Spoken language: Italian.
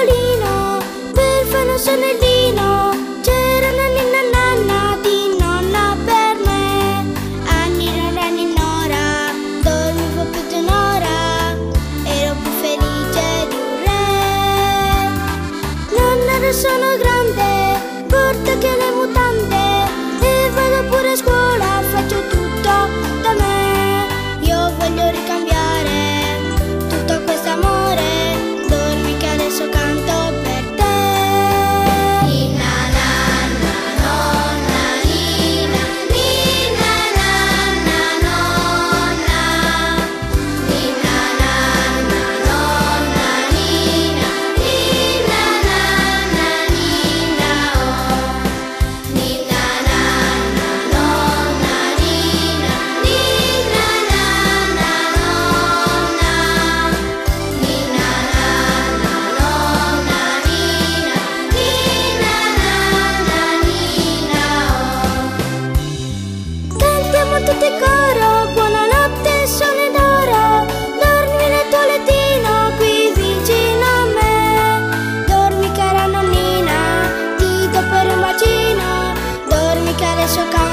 piccolino per fare un sonnellino c'era nanina nanna di nonna per me. Anni nani nora dormivo più di un'ora ero più felice di un re. Nonna adesso sono grande te coro, buonanotte sono d'oro. Dormi nel tuo lettino qui vicino a me. Dormi cara nonnina, ti do per un bacino. Dormi che adesso canto